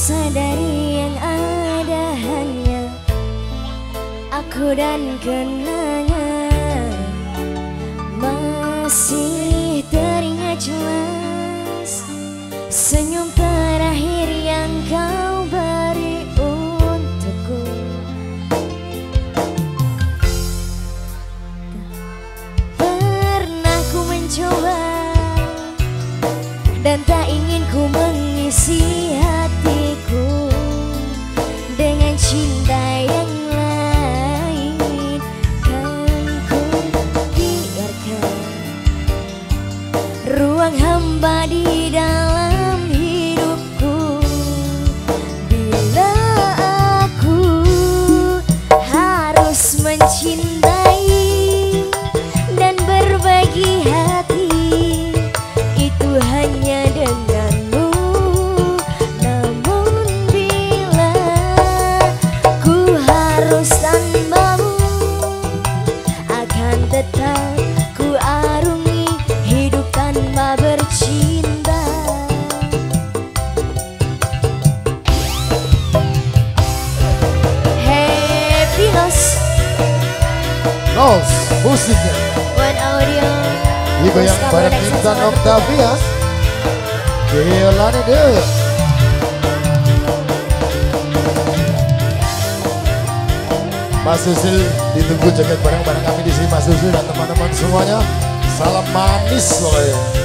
Sadari yang ada hanya Aku dan kenangan. Masih teringat jelas Senyum Ruang hamba di dalam hidupku. Bila aku harus mencintai dan berbagi hati itu hanya denganmu Los musiknya One Audio. Digoyang Terus bareng Intan Octavia. Gila nih deh Mas Susil ditunggu jaket bareng-bareng kami di sini. Mas Susil dan teman-teman semuanya. Salam manis loh ya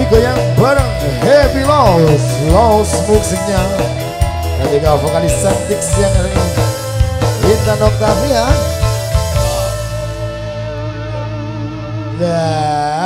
Digoyang bareng Happy Los Los musiknya. Juga vokalis cantik siang hari ini. Intan Octavia Nah